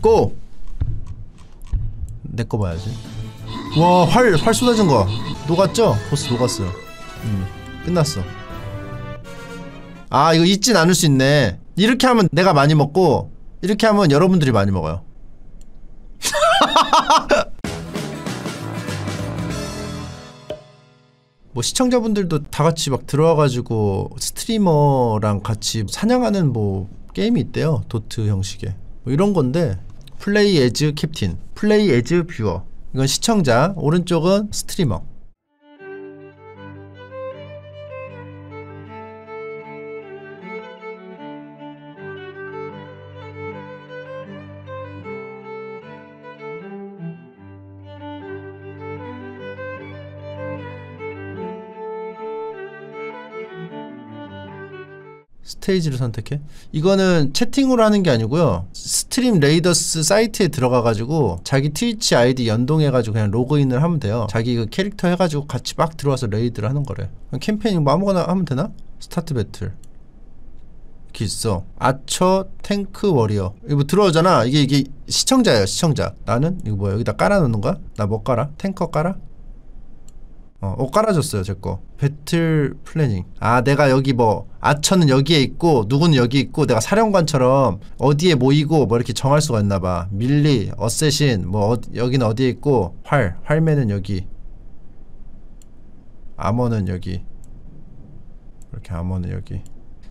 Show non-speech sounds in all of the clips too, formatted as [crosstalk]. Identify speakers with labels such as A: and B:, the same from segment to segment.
A: 고! 내 거 봐야지. 와 활 활 쏟아진 거 녹았죠? 보스 녹았어요. 음 끝났어. 아 이거 잊진 않을 수 있네. 이렇게 하면 내가 많이 먹고 이렇게 하면 여러분들이 많이 먹어요. [laughs] 뭐 시청자분들도 다 같이 막 들어와가지고 스트리머랑 같이 사냥하는 뭐 게임이 있대요. 도트 형식의. 뭐 이런 건데 play as captain play as viewer. 이건 시청자 오른쪽은 스트리머 스테이지를 선택해? 이거는 채팅으로 하는 게 아니고요. Stream Raiders 사이트에 들어가가지고 자기 트위치 아이디 연동해가지고 그냥 로그인을 하면 돼요. 자기 그 캐릭터 해가지고 같이 막 들어와서 raid를 하는 거래. 캠페인 뭐 아무거나 하면 되나? start battle. 있어. archer tank warrior. 이거 뭐 들어오잖아. 이게 이게 시청자예요. 시청자. 나는 이거 뭐야? 여기다 깔아놓는 거야? 나 뭐 깔아? 탱커 깔아? 어, 옷 깔아줬어요, 제 거. battle planning. 아, 내가 여기 뭐, 아처는 여기에 있고, 누구는 여기 있고, 내가 사령관처럼 어디에 모이고, 뭐 이렇게 정할 수가 있나봐. melee, assassin, 뭐, 어, 여기는 어디에 있고, 활, 활매는 여기. 아머는 여기. 이렇게 아머는 여기.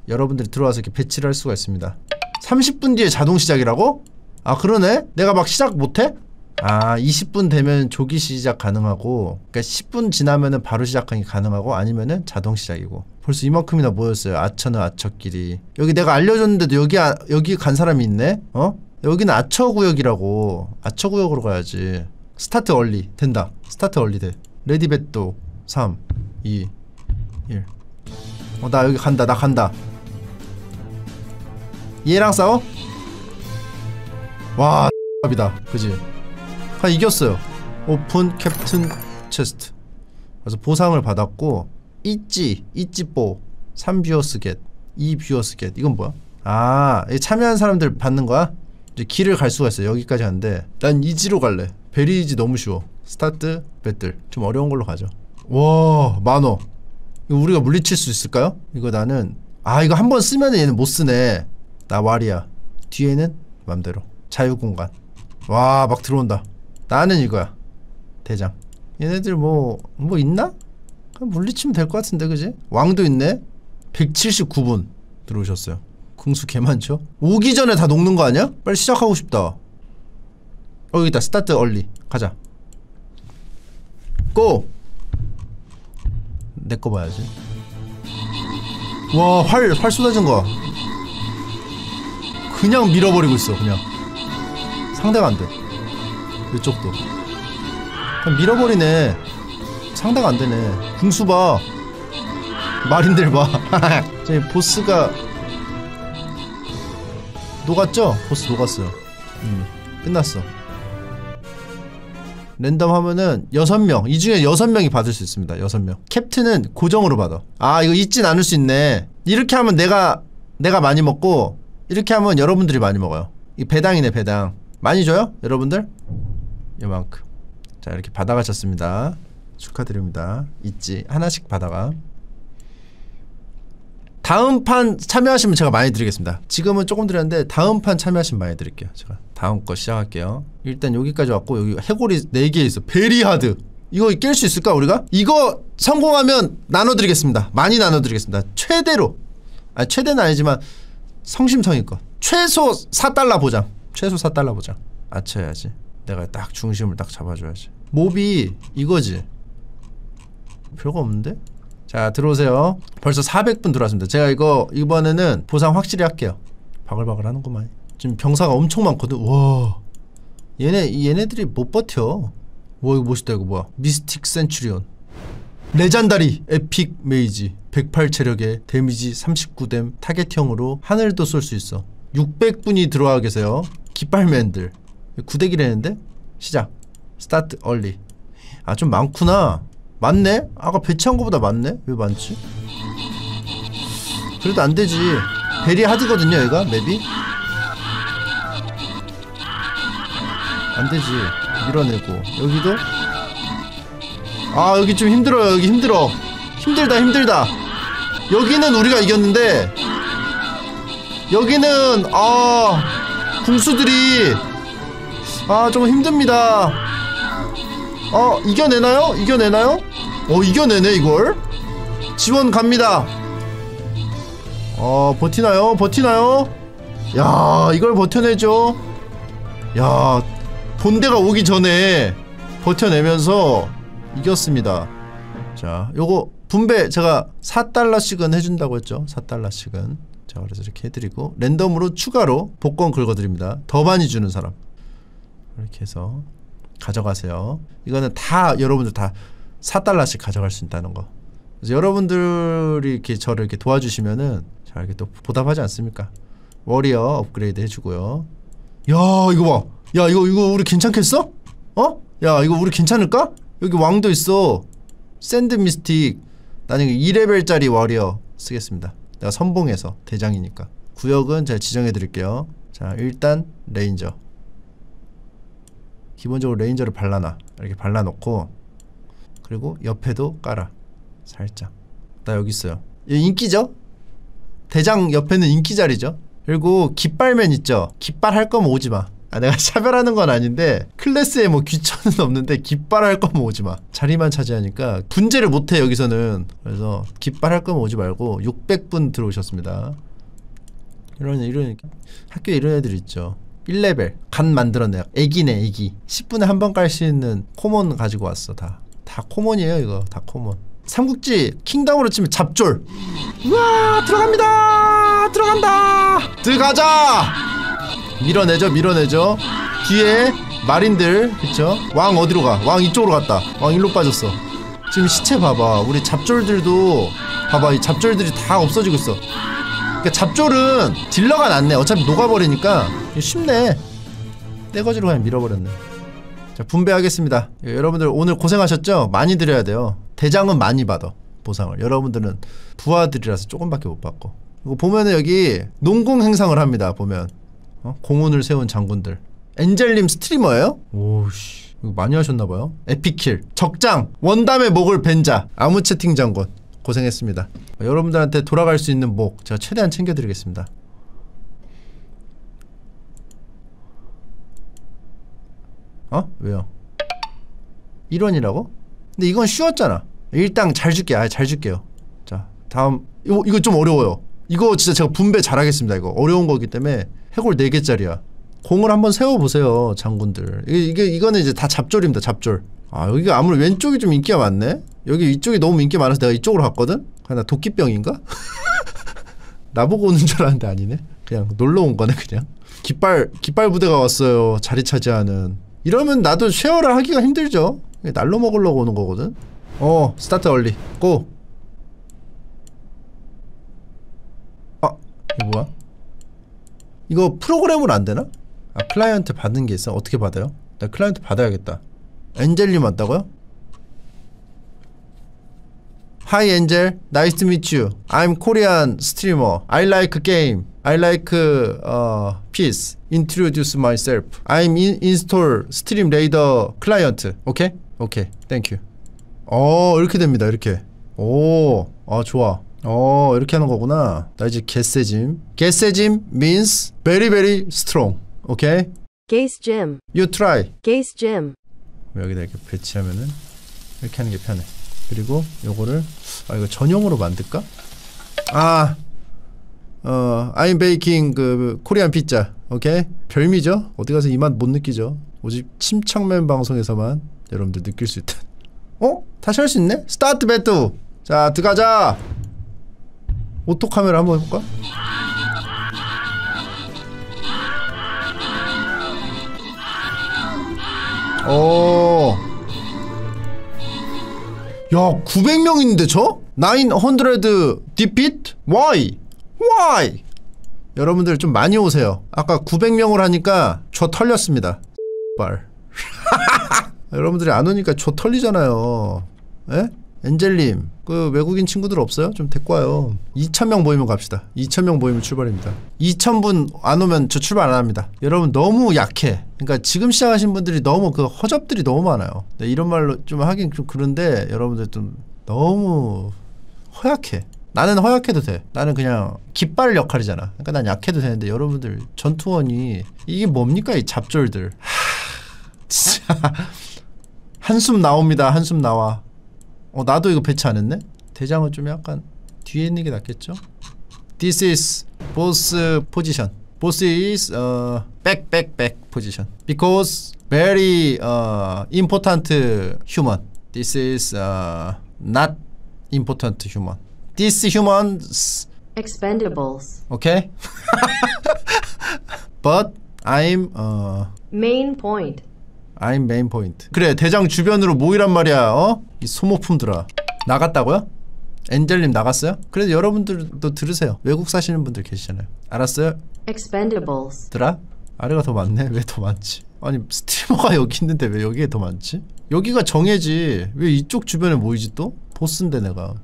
A: 여러분들이 들어와서 이렇게 배치를 할 수가 있습니다. 30분 뒤에 자동 시작이라고? 아, 그러네? 내가 막 시작 못해? 아 20분 되면 조기 시작 가능하고 그러니까 10분 지나면은 바로 시작하기 가능하고 아니면은 자동 시작이고. 벌써 이만큼이나 모였어요. 아처는 아처끼리. 여기 내가 알려줬는데도 여기 아, 여기 간 사람이 있네? 어? 여기는 아처 구역이라고. 아처 구역으로 가야지. start early. 된다. start early 돼. ready battle 3 2 1어 나 여기 간다. 나 간다. 얘랑 싸워? 와 [laughs] 이다. 그지 아 이겼어요. open captain chest. 그래서 보상을 받았고 있지 있지뽀. 3 viewers get 2 viewers get. 이건 뭐야? 아 참여한 사람들 받는 거야? 이제 길을 갈 수가 있어 여기까지 하는데. 난 easy로 갈래. very easy 너무 쉬워. start battle. 좀 어려운 걸로 가죠. 와 만원 이거 우리가 물리칠 수 있을까요? 이거 나는 아 이거 한 번 쓰면 얘는 못 쓰네. 나 와리야. 뒤에는 맘대로. 자유공간. 와 막 들어온다 나는 이거야. 대장. 얘네들 뭐뭐 있나? 물리치면 될 것 같은데 그지? 왕도 있네. 179분 들어오셨어요. 궁수 개 많죠? 오기 전에 다 녹는 거 아니야? 빨리 시작하고 싶다. 어 여기 있다. 스타트 얼리. 가자. 고! 내 거 봐야지. 와 활 활 쏟아진 거야. 그냥 밀어버리고 있어 그냥. 상대가 안돼 이쪽도. 그냥 밀어버리네. 상대가 안되네. 궁수 봐. 마린들 봐. [laughs] 저희 보스가 녹았죠? 보스 녹았어요. 음, 끝났어. 랜덤 하면은 6명. 이 중에 6명이 받을 수 있습니다. 6명. captain은 고정으로 받아. 아 이거 잊진 않을 수 있네. 이렇게 하면 내가 내가 많이 먹고 이렇게 하면 여러분들이 많이 먹어요. 이 배당이네 배당. 많이 줘요? 여러분들? 요만큼. 자 이렇게 받아가셨습니다. 축하드립니다. 있지? 하나씩 받아가. 다음 판 참여하시면 제가 많이 드리겠습니다. 지금은 조금 드렸는데 다음 판 참여하시면 많이 드릴게요 제가. 다음 거 시작할게요. 일단 여기까지 왔고 여기 해골이 4개 있어. very hard. 이거 깰 수 있을까 우리가? 이거 성공하면 나눠드리겠습니다. 많이 나눠드리겠습니다. 최대로. 아 최대는 아니지만 성심성의껏. 최소 4달러 보장. 최소 4달러 보장. 맞춰야지 내가 딱 중심을 딱 잡아줘야지. 몹이 이거지. 별거 없는데? 자 들어오세요. 벌써 400분 들어왔습니다. 제가 이거 이번에는 보상 확실히 할게요. 바글바글 하는구만. 지금 병사가 엄청 많거든? 와. 얘네 얘네들이 못 버텨. 와 이거 멋있다 이거 뭐야. mystic centurion. legendary epic mage. 108체력에 데미지 39댐 타겟형으로 하늘도 쏠 수 있어. 600분이 들어와 계세요. 깃발맨들 구대기라는데? 시작. start early 아 좀 많구나. 많네? 아까 배치한 거보다 많네? 왜 많지? 그래도 안되지. 베리 하드거든요 얘가? 맵이? 안되지. 밀어내고. 여기도? 아 여기 좀 힘들어요. 여기 힘들어. 힘들다 힘들다. 여기는 우리가 이겼는데. 여기는 아 궁수들이 아 좀 힘듭니다. 어 이겨내나요? 이겨내나요? 어 이겨내네 이걸. 지원 갑니다. 어 버티나요? 버티나요? 야 이걸 버텨내죠. 야 본대가 오기 전에 버텨내면서 이겼습니다. 자 요거 분배 제가 4달러씩은 해준다고 했죠. 4달러씩은. 자 그래서 이렇게 해드리고 랜덤으로 추가로 복권 긁어드립니다. 더 많이 주는 사람 이렇게 해서 가져가세요. 이거는 다 여러분들 다 4달러씩 가져갈 수 있다는 거. 그래서 여러분들이 이렇게 저를 이렇게 도와주시면은 자 이렇게 또 보답하지 않습니까? warrior 업그레이드 해주고요. 야 이거 봐 야 이거 이거 우리 괜찮겠어? 어? 야 이거 우리 괜찮을까? 여기 왕도 있어. sand mystic. 나는 2레벨짜리 warrior 쓰겠습니다. 내가 선봉해서 대장이니까. 구역은 제가 지정해 드릴게요. 자 일단 레인저 기본적으로 레인저를 발라놔. 이렇게 발라놓고 그리고 옆에도 깔아. 살짝. 나 여기 있어요. 인기죠? 대장 옆에는 인기 자리죠? 그리고 깃발맨 있죠? 깃발 할 거면 오지마. 아 내가 [laughs] 차별하는 건 아닌데 클래스에 뭐 귀천은 없는데 깃발 할 거면 오지마. 자리만 차지하니까 분재를 못해 여기서는. 그래서 깃발 할 거면 오지 말고 600분 들어오셨습니다. 이런 이런 학교에 이런 애들 있죠 1레벨 간 만들었네요. 애기네 애기. 10분에 한 번 깔 수 있는 코몬 가지고 왔어 다. 다 코몬이에요 이거. 다 코몬. 삼국지 킹덤으로 치면 잡졸. 우와 들어갑니다! 들어간다! 들어가자! 밀어내죠 밀어내죠. 뒤에 마린들 그쵸? 왕 어디로 가왕 이쪽으로 갔다. 왕 일로 빠졌어. 지금 시체 봐봐. 우리 잡졸들도 봐봐. 이 잡졸들이 다 없어지고 있어 그러니까 잡졸은 딜러가 낫네. 어차피 녹아버리니까 쉽네. 떼거지로 그냥 밀어버렸네. 자 분배하겠습니다. 예, 여러분들 오늘 고생하셨죠? 많이 드려야 돼요. 대장은 많이 받아 보상을. 여러분들은 부하들이라서 조금밖에 못 받고. 이거 보면은 여기 농공 행상을 합니다 보면. 어? 공운을 세운 장군들. 엔젤님 스트리머예요? 오씨. 많이 하셨나봐요. 에피킬 적장 원담의 목을 벤자 아무 채팅 장군 고생했습니다. 여러분들한테 돌아갈 수 있는 목 제가 최대한 챙겨드리겠습니다. 어? 왜요? 1원이라고? 근데 이건 쉬웠잖아. 일당 잘 줄게. 아 잘 줄게요. 자 다음. 이거, 이거 좀 어려워요. 이거 진짜 제가 분배 잘하겠습니다 이거. 어려운 거기 때문에 해골 4개짜리야. 공을 한번 세워보세요 장군들. 이게, 이게 이거는 이제 다 잡졸입니다 잡졸. 아 여기가 아무리 왼쪽이 좀 인기가 많네 여기 이쪽이 너무 인기 많아서 내가 이쪽으로 갔거든? 나 도끼병인가? [laughs] 나보고 오는 줄 알았는데 아니네 그냥 놀러 온 거네 그냥 깃발 깃발 부대가 왔어요 자리 차지하는 이러면 나도 share를 하기가 힘들죠 날로 먹으려고 오는 거거든 어 start early go 아 이거 뭐야? 이거 프로그램으로 안 되나? 아 클라이언트 받는 게 있어? 어떻게 받아요? 나 클라이언트 받아야겠다 엔젤님 왔다고요? Hi Angel, nice to meet you. I'm Korean streamer. I like game. I like uh, peace. Introduce myself. I'm in install stream radar client. Okay? Okay. Thank you. 어 이렇게 됩니다. 이렇게. 오, 아 좋아. 어 이렇게 하는 거구나. 나 이제 개세짐. 개세짐 means very very strong. Okay?
B: Gaze Gym.
A: You try.
B: Gaze Gym.
A: 여기다 이렇게 배치하면은 이렇게 하는 게 편해. 그리고 요거를 아 이거 전용으로 만들까? 아, 어, I'm baking 그 코리안 피자, 오케이? 별미죠? 어디 가서 이 맛 못 느끼죠? 오직 침착맨 방송에서만 여러분들 느낄 수 있다. 어? 다시 할 수 있네? 스타트 배트. 자, 들어가자. auto 카메라 한번 해 볼까? 오. 야, 900명 있는데 저? 900 defeat? Why? Why? 여러분들 좀 많이 오세요. 아까 900명을 하니까 저 털렸습니다. 발. [laughs] 여러분들이 안 오니까 저 털리잖아요. 에? 엔젤님 그 외국인 친구들 없어요? 좀 데리고 와요. 2,000명 모이면 갑시다. 2,000명 모이면 출발입니다. 2,000분 안 오면 저 출발 안 합니다. 여러분 너무 약해. 그러니까 지금 시작하신 분들이 너무 그 허접들이 너무 많아요. 네, 이런 말로 좀 하긴 좀 그런데 여러분들 좀 너무 허약해. 나는 허약해도 돼. 나는 그냥 깃발 역할이잖아. 그러니까 난 약해도 되는데 여러분들 전투원이 이게 뭡니까 이 잡졸들? 하... 진짜. [laughs] 한숨 나옵니다. 한숨 나와 어 나도 이거 배치 안 했네? 대장은 좀 약간 뒤에 있는 게 낫겠죠? This is boss position. Boss is uh, back back back position because very uh, important human. This is uh, not important human. This humans
B: Expendables.
A: okay? but I'm uh,
B: Main point.
A: I'm main point. 그래 대장 주변으로 모이란 말이야. 어? 이 소모품들아. 나갔다고요? 엔젤님 나갔어요? 그래도 여러분들도 들으세요. 외국 사시는 분들 계시잖아요. 알았어요?
B: Expendables.
A: 들아? 아래가 더 많네. 왜 더 많지? 아니 스트리머가 여기 있는데 왜 여기에 더 많지? 여기가 정해지. 왜 이쪽 주변에 모이지 또? 보스인데 내가.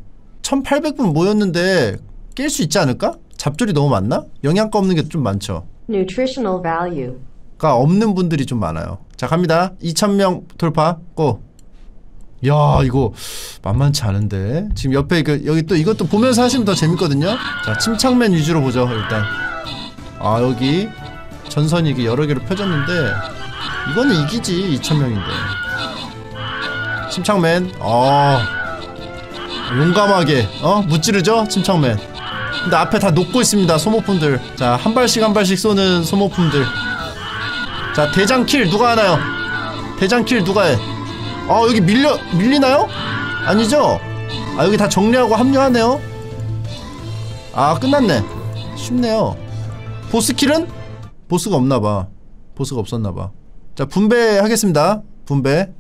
A: 1800분 모였는데 깰 수 있지 않을까? 잡졸이 너무 많나? 영양가 없는 게 좀 많죠.
B: Nutritional value.
A: 가 없는 분들이 좀 많아요. 자 갑니다. 2,000명 돌파. 고. 야 이거 만만치 않은데 지금 옆에 그 여기 또 이것도 보면서 하시면 더 재밌거든요. 자 침착맨 위주로 보죠 일단. 아 여기 전선이 이게 여러 개로 펴졌는데 이거는 이기지 2,000명인데. 침착맨. 아 용감하게 어 무찌르죠 침착맨. 근데 앞에 다 녹고 있습니다 소모품들. 자 한 발씩 한 발씩 쏘는 소모품들. 자 대장 kill 누가 하나요? 대장 kill 누가 해? 아 여기 밀려 밀리나요? 아니죠? 아 여기 다 정리하고 합류하네요. 아 끝났네. 쉽네요. 보스 kill은 보스가 없나봐. 보스가 없었나봐. 자 분배하겠습니다. 분배.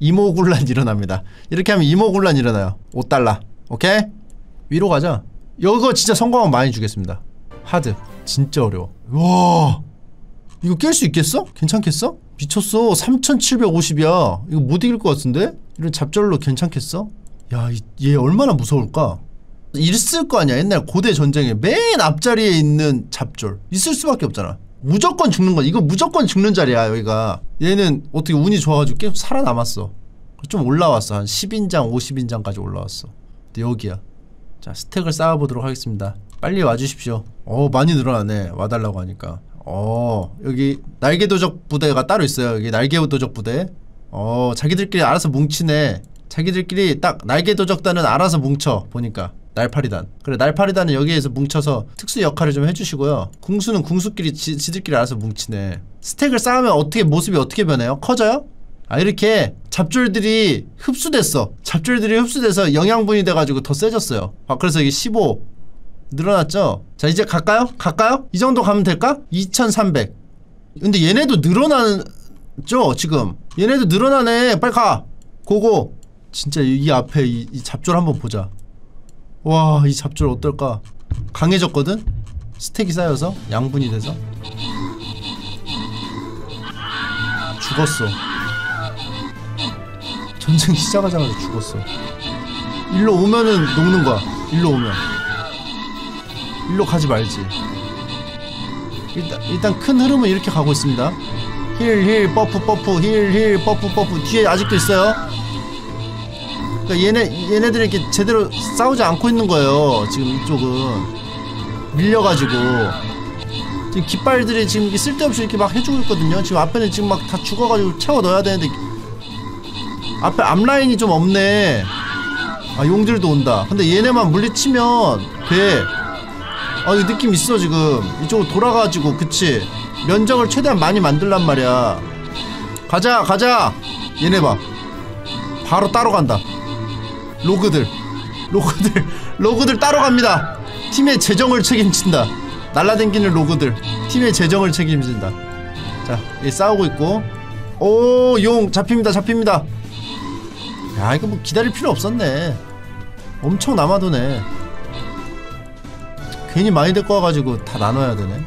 A: 이모군란 [laughs] 일어납니다. 이렇게 하면 이모군란 일어나요. 5달러. 오케이? 위로 가자. 이거 진짜 성공하면 많이 주겠습니다. 하드. 진짜 어려워. 와. 이거 깰 수 있겠어? 괜찮겠어? 미쳤어. 3750이야. 이거 못 이길 것 같은데? 이런 잡절로 괜찮겠어? 야, 얘 얼마나 무서울까? 있을 거 아니야. 옛날 고대 전쟁에 맨 앞자리에 있는 잡졸 있을 수밖에 없잖아. 무조건 죽는 거 이거 무조건 죽는 자리야 여기가. 얘는 어떻게 운이 좋아가지고 계속 살아남았어. 좀 올라왔어. 한 10인장 50인장까지 올라왔어. 근데 여기야. 자 스택을 쌓아보도록 하겠습니다. 빨리 와주십시오. 어 많이 늘어나네. 와달라고 하니까 어 여기 날개도적 부대가 따로 있어요. 여기 날개도적 부대. 어 자기들끼리 알아서 뭉치네. 자기들끼리 딱 날개도적단은 알아서 뭉쳐 보니까. 날파리단. 그래 날파리단은 여기에서 뭉쳐서 특수 역할을 좀 해주시고요. 궁수는 궁수끼리 지, 지들끼리 알아서 뭉치네. 스택을 쌓으면 어떻게 모습이 어떻게 변해요? 커져요? 아 이렇게 잡졸들이 흡수됐어. 잡졸들이 흡수돼서 영양분이 돼가지고 더 세졌어요. 아 그래서 이게 15 늘어났죠? 자 이제 갈까요? 갈까요? 이 정도 가면 될까? 2300 근데 얘네도 늘어나죠 지금. 얘네도 늘어나네. 빨리 가. 고고. 진짜 이, 이 앞에 이, 이 잡졸 한번 보자. 와 이 잡졸 어떨까? 강해졌거든? 스택이 쌓여서 양분이 돼서. 죽었어. 전쟁 시작하자마자 죽었어. 일로 오면은 녹는 거야. 일로 오면 일로 가지 말지. 일단, 일단 큰 흐름은 이렇게 가고 있습니다. heal heal buff buff heal heal buff buff. 뒤에 아직도 있어요. 그러니까 얘네, 얘네들이 이렇게 제대로 싸우지 않고 있는 거예요 지금 이쪽은. 밀려가지고. 지금 깃발들이 지금 쓸데없이 이렇게 막 해주고 있거든요. 지금 앞에는 지금 막 다 죽어가지고 채워 넣어야 되는데. 앞에 앞라인이 좀 없네. 아 용들도 온다. 근데 얘네만 물리치면 돼 아, 이 느낌 있어, 지금. 이쪽으로 돌아가지고, 그치? 면적을 최대한 많이 만들란 말이야. 가자, 가자! 얘네 봐. 바로 따로 간다. 로그들. 로그들. [laughs] 로그들 따로 갑니다. 팀의 재정을 책임진다. 날라댕기는 로그들. 팀의 재정을 책임진다. 자, 얘 싸우고 있고. 오, 용, 잡힙니다, 잡힙니다. 야, 이거 뭐 기다릴 필요 없었네. 엄청 남아도네. 괜히 많이 데리고 와가지고 다 나눠야 되네.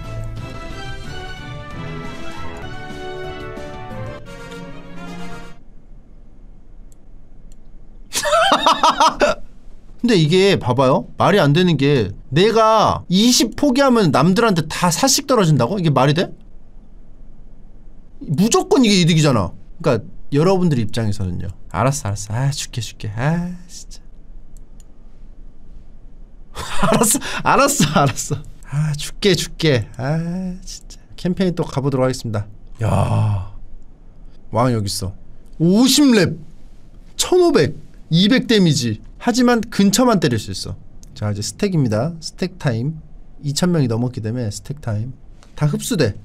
A: [laughs] 근데 이게 봐봐요. 말이 안 되는 게 내가 20 포기하면 남들한테 다 4씩 떨어진다고? 이게 말이 돼? 무조건 이게 이득이잖아. 그러니까 여러분들 입장에서는요. 알았어 알았어. 아 줄게 줄게. 아 진짜 [laughs] 알았어 알았어 알았어. 아 줄게 줄게. 아 진짜. 캠페인 또 가보도록 하겠습니다. 야 왕 여기 있어. 50렙 1500 200 데미지. 하지만 근처만 때릴 수 있어. 자 이제 스택입니다. 스택 타임. 2000명이 넘었기 때문에 스택 타임. 다 흡수돼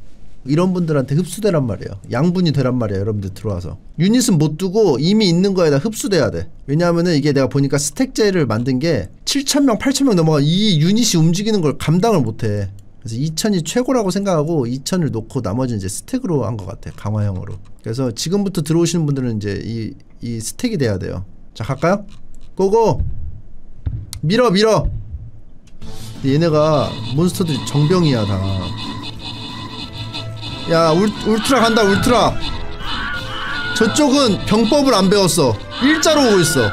A: 이런 분들한테 흡수되란 말이에요. 양분이 되란 말이야 여러분들 들어와서. 유닛은 못 두고 이미 있는 거에다 흡수돼야 돼. 왜냐하면은 이게 내가 보니까 스택제를 만든 게 7000명 8000명 넘어가 이 유닛이 움직이는 걸 감당을 못 해. 그래서 2000이 최고라고 생각하고 2000을 놓고 나머지는 이제 스택으로 한 것 같아 강화형으로. 그래서 지금부터 들어오시는 분들은 이제 이, 이 스택이 돼야 돼요. 자 갈까요? 고고! 밀어 밀어! 얘네가 몬스터들이 정병이야 다 야 울, 울트라 간다 울트라. 저쪽은 병법을 안 배웠어. 일자로 오고 있어.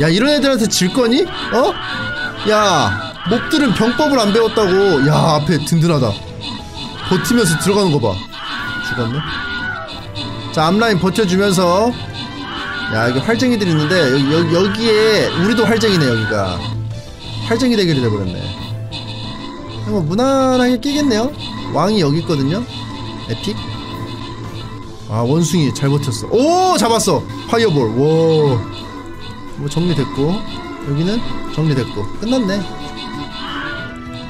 A: 야 이런 애들한테 질 거니? 어? 야 목들은 병법을 안 배웠다고. 야 앞에 든든하다. 버티면서 들어가는 거봐. 죽었네. 자 앞라인 버텨주면서. 야 여기 활쟁이들 있는데 여기, 여기, 여기에 우리도 활쟁이네 여기가. 활쟁이 대결이 돼버렸네. 뭐 무난하게 깨겠네요 왕이 여기 있거든요. epic? 아 원숭이 잘 버텼어. 오 잡았어. fireball. 와 뭐 정리됐고 여기는 정리됐고. 끝났네.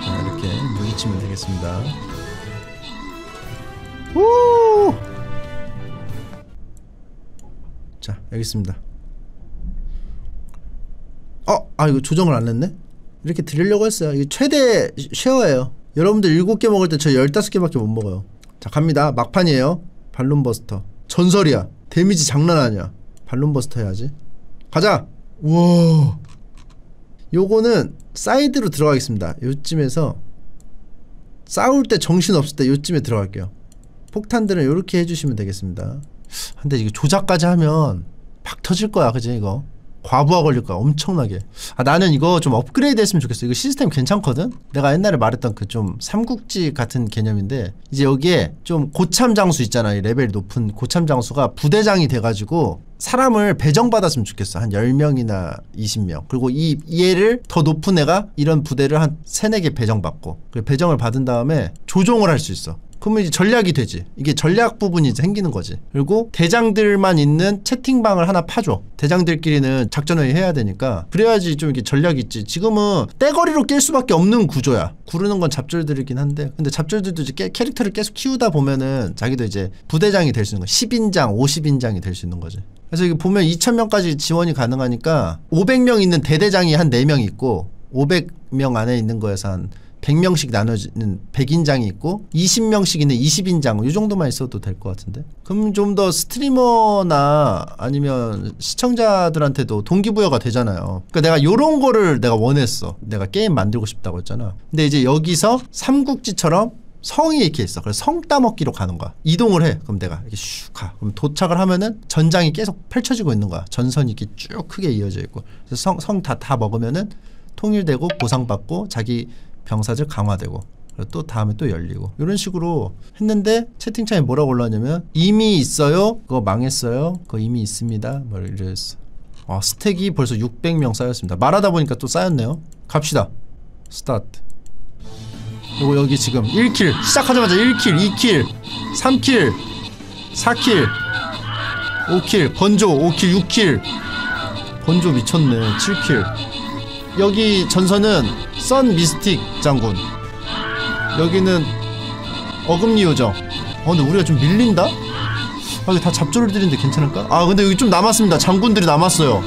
A: 자 이렇게 물리치면 되겠습니다. 오! 자 여기 있습니다. 어? 아 이거 조정을 안 했네? 이렇게 드리려고 했어요. 이게 최대 쉐어예요 여러분들 7개 먹을 때 저 15개밖에 못 먹어요. 자 갑니다. 막판이에요. 발론버스터. 전설이야. 데미지 장난 아니야. balloon buster 해야지. 가자! 우와. 요거는 사이드로 들어가겠습니다. 요쯤에서 싸울 때 정신 없을 때 요쯤에 들어갈게요. 폭탄들은 요렇게 해주시면 되겠습니다. 근데 이게 조작까지 하면 박 터질 거야. 그지? 이거 과부하 걸릴 거야 엄청나게. 아 나는 이거 좀 업그레이드 했으면 좋겠어. 이거 시스템 괜찮거든? 내가 옛날에 말했던 그 좀 삼국지 같은 개념인데 이제 여기에 좀 고참 장수 있잖아 이 레벨 높은 고참 장수가 부대장이 돼가지고 사람을 배정받았으면 좋겠어. 한 10명이나 20명. 그리고 이 얘를 더 높은 애가 이런 부대를 한 3, 4개 배정받고 그 배정을 받은 다음에 조종을 할 수 있어 그러면 이제 전략이 되지. 이게 전략 부분이 생기는 거지. 그리고 대장들만 있는 채팅방을 하나 파줘. 대장들끼리는 작전회의 해야 되니까 그래야지 좀 이렇게 전략이 있지. 지금은 떼거리로 깰 수밖에 없는 구조야. 구르는 건 잡절들이긴 한데 근데 잡절들도 이제 깨- 캐릭터를 계속 키우다 보면은 자기도 이제 부대장이 될 수 있는 거야. 10인장, 50인장이 될 수 있는 거지. 그래서 이게 보면 2,000명까지 지원이 가능하니까 500명 있는 대대장이 한 4명 있고 500명 안에 있는 거에서 한 100명씩 나눠지는 100인장이 있고 20명씩 있는 20인장 이 정도만 있어도 될 것 같은데 그럼 좀 더 스트리머나 아니면 시청자들한테도 동기부여가 되잖아요 그러니까 내가 요런 거를 내가 원했어 내가 게임 만들고 싶다고 했잖아 근데 이제 여기서 삼국지처럼 성이 이렇게 있어. 그래서 성 따먹기로 가는 거야. 이동을 해. 그럼 내가 이렇게 슉 가. 그럼 도착을 하면은 전장이 계속 펼쳐지고 있는 거야. 전선이 이렇게 쭉 크게 이어져 있고. 그래서 성 성 다 다 먹으면은 통일되고 보상받고 자기 병사들 강화되고 그리고 또 다음에 또 열리고 이런 식으로 했는데 채팅창에 뭐라고 올라왔냐면 이미 있어요. 그거 망했어요. 그거 이미 있습니다. 뭐 이랬어. 아 스택이 벌써 600명 쌓였습니다. 말하다 보니까 또 쌓였네요. 갑시다. 스타트. 요거 여기 지금 1 kill 시작하자마자 1 kill 2 kill 3 kill 4 kill 5 kill 번조 5 kill 6 kill 번조 미쳤네 7킬 여기 전선은 선 미스틱 장군 여기는 어금니 요정 어 근데 우리가 좀 밀린다? 아 이거 다 잡조를 들이는데 괜찮을까? 아 근데 여기 좀 남았습니다 장군들이 남았어요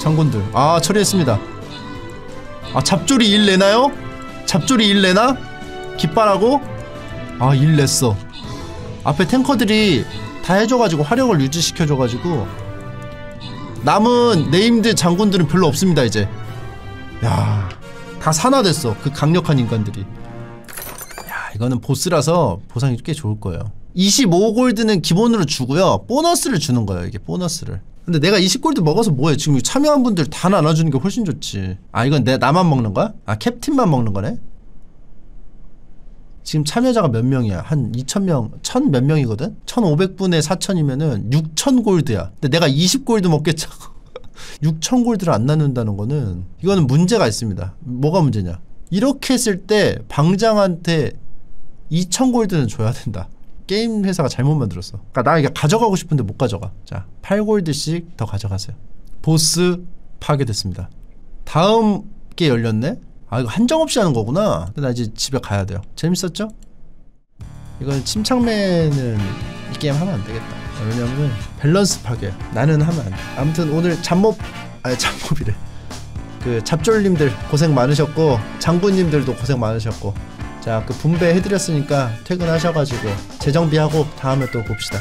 A: 장군들 아 처리했습니다 아 잡조리 일 내나요? 잡졸이 일 내나? 깃발하고 아 일 냈어 앞에 탱커들이 다 해줘가지고 화력을 유지시켜줘가지고 남은 named 장군들은 별로 없습니다 이제 야 다 산화됐어 그 강력한 인간들이 야 이거는 보스라서 보상이 꽤 좋을 거예요 25골드는 기본으로 주고요. 보너스를 주는 거예요. 이게 보너스를. 근데 내가 20골드 먹어서 뭐해? 지금 참여한 분들 다 나눠주는 게 훨씬 좋지. 아 이건 내 나만 먹는 거야? 아 캡틴만 먹는 거네? 지금 참여자가 몇 명이야? 한 2,000명, 1,000몇 명이거든? 1,500분의 4,000이면은 6,000골드야. 근데 내가 20골드 먹겠자고. 6,000골드를 안 나눈다는 거는 이거는 문제가 있습니다. 뭐가 문제냐? 이렇게 했을 때 방장한테 2,000골드는 줘야 된다. 게임 회사가 잘못 만들었어. 그러니까 나 이게 가져가고 싶은데 못 가져가. 자, 8골드씩 더 가져가세요. 보스 파괴됐습니다. 다음 게 열렸네? 아 이거 한정 없이 하는 거구나. 근데 나 이제 집에 가야 돼요. 재밌었죠? 이건 침착맨은 이 게임 하면 안 되겠다. 왜냐면 밸런스 파괴. 나는 하면 안 돼. 아무튼 오늘 잡몹 아니 잡몹이래. 그 잡졸님들 고생 많으셨고 장군님들도 고생 많으셨고 자 그 분배해드렸으니까 퇴근하셔가지고 재정비하고 다음에 또 봅시다.